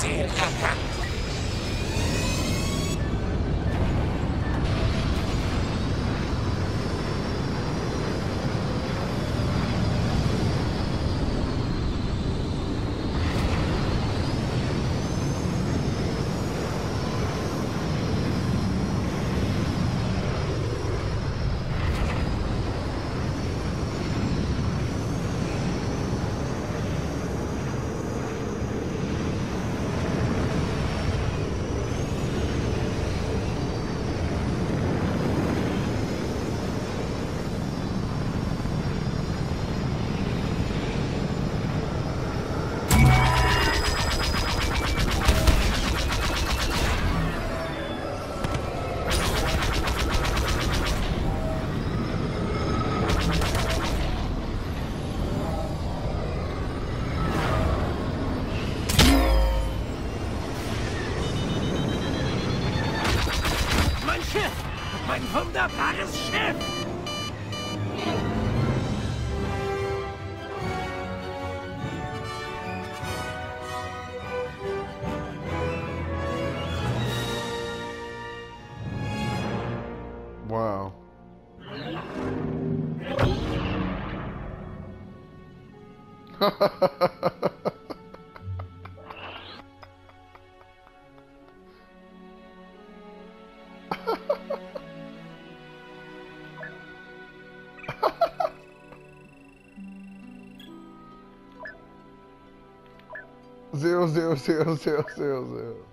sehr Mein wunderbares Schiff! Wow. zero zero zero zero zero Zeus.